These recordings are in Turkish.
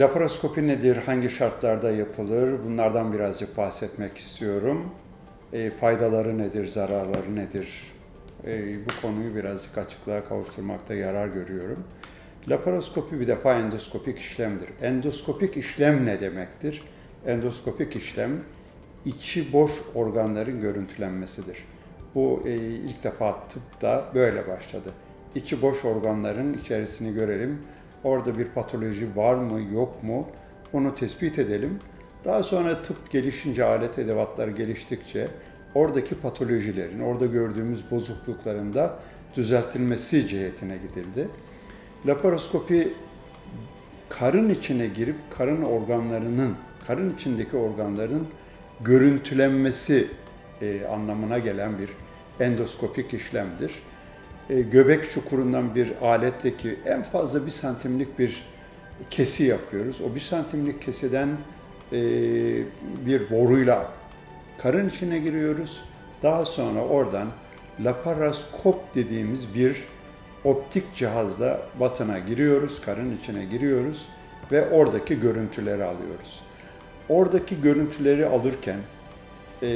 Laparoskopi nedir? Hangi şartlarda yapılır? Bunlardan birazcık bahsetmek istiyorum. E, faydaları nedir? Zararları nedir? E, bu konuyu birazcık açıklığa kavuşturmakta yarar görüyorum. Laparoskopi bir defa endoskopik işlemdir. Endoskopik işlem ne demektir? Endoskopik işlem içi boş organların görüntülenmesidir. Bu e, ilk defa tıpta böyle başladı. İçi boş organların içerisini görelim. Orada bir patoloji var mı yok mu onu tespit edelim. Daha sonra tıp gelişince, alet edevatlar geliştikçe oradaki patolojilerin, orada gördüğümüz bozuklukların da düzeltilmesi cihetine gidildi. Laparoskopi karın içine girip karın organlarının, karın içindeki organların görüntülenmesi e, anlamına gelen bir endoskopik işlemdir. E, göbek çukurundan bir aletle ki en fazla bir santimlik bir kesi yapıyoruz. O bir santimlik kesiden e, bir boruyla karın içine giriyoruz. Daha sonra oradan laparoskop dediğimiz bir optik cihazla batına giriyoruz, karın içine giriyoruz ve oradaki görüntüleri alıyoruz. Oradaki görüntüleri alırken e,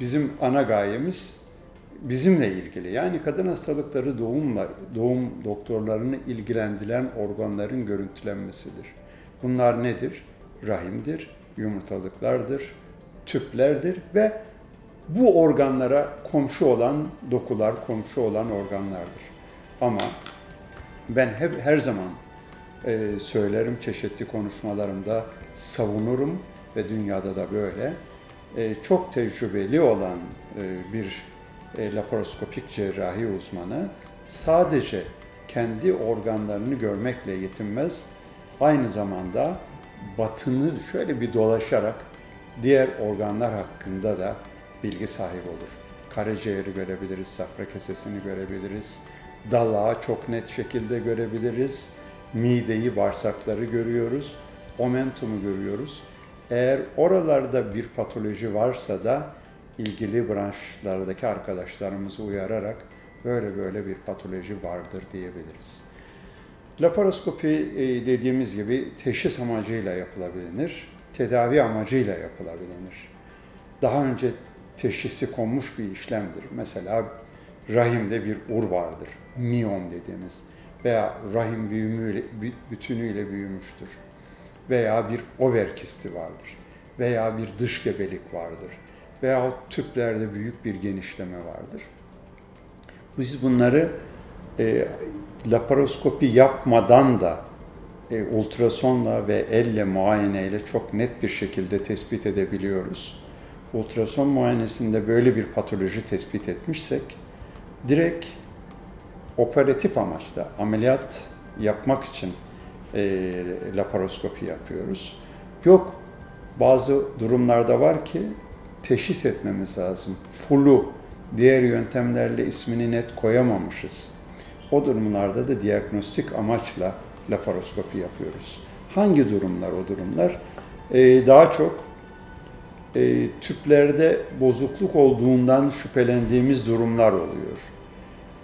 bizim ana gayemiz bizimle ilgili. Yani kadın hastalıkları doğumla, doğum doktorlarını ilgilendiren organların görüntülenmesidir. Bunlar nedir? Rahimdir, yumurtalıklardır, tüplerdir ve bu organlara komşu olan dokular, komşu olan organlardır. Ama ben hep her zaman e, söylerim çeşitli konuşmalarımda savunurum ve dünyada da böyle. E, çok tecrübeli olan e, bir e, laparoskopik cerrahi uzmanı sadece kendi organlarını görmekle yetinmez. Aynı zamanda batını şöyle bir dolaşarak diğer organlar hakkında da bilgi sahibi olur. Karaciğeri görebiliriz, safra kesesini görebiliriz, dalağı çok net şekilde görebiliriz, mideyi, bağırsakları görüyoruz, omentumu görüyoruz. Eğer oralarda bir patoloji varsa da ilgili branşlardaki arkadaşlarımızı uyararak böyle böyle bir patoloji vardır diyebiliriz. Laparoskopi e, dediğimiz gibi teşhis amacıyla yapılabilir, tedavi amacıyla yapılabilir. Daha önce teşhisi konmuş bir işlemdir. Mesela rahimde bir ur vardır, miyom dediğimiz veya rahim büyümüyle, bütünüyle büyümüştür veya bir over kisti vardır veya bir dış gebelik vardır veya tüplerde büyük bir genişleme vardır. Biz bunları e, laparoskopi yapmadan da e, ultrasonla ve elle muayeneyle çok net bir şekilde tespit edebiliyoruz. Ultrason muayenesinde böyle bir patoloji tespit etmişsek direkt operatif amaçla ameliyat yapmak için e, laparoskopi yapıyoruz. Yok bazı durumlarda var ki teşhis etmemiz lazım. Flu, diğer yöntemlerle ismini net koyamamışız. O durumlarda da diagnostik amaçla laparoskopi yapıyoruz. Hangi durumlar o durumlar? Ee, daha çok e, tüplerde bozukluk olduğundan şüphelendiğimiz durumlar oluyor.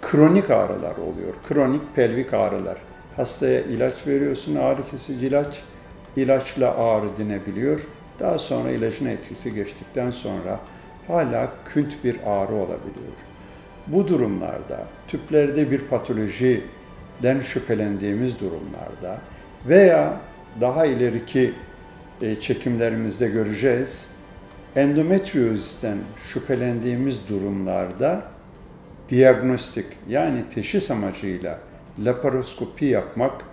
Kronik ağrılar oluyor. Kronik pelvik ağrılar. Hastaya ilaç veriyorsun, ağrı kesici ilaç. ilaçla ağrı dinebiliyor daha sonra ilacın etkisi geçtikten sonra hala künt bir ağrı olabiliyor. Bu durumlarda tüplerde bir patolojiden şüphelendiğimiz durumlarda veya daha ileriki e, çekimlerimizde göreceğiz. Endometriozisten şüphelendiğimiz durumlarda diagnostik yani teşhis amacıyla laparoskopi yapmak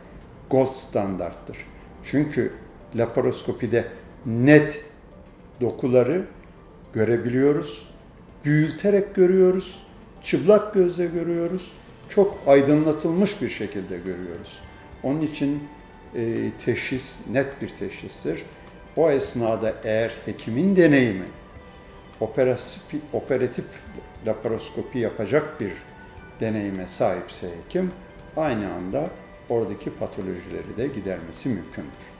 gold standarttır. Çünkü laparoskopide net dokuları görebiliyoruz. Büyüterek görüyoruz. Çıplak gözle görüyoruz. Çok aydınlatılmış bir şekilde görüyoruz. Onun için e, teşhis net bir teşhistir. O esnada eğer hekimin deneyimi operatif, operatif laparoskopi yapacak bir deneyime sahipse hekim aynı anda oradaki patolojileri de gidermesi mümkündür.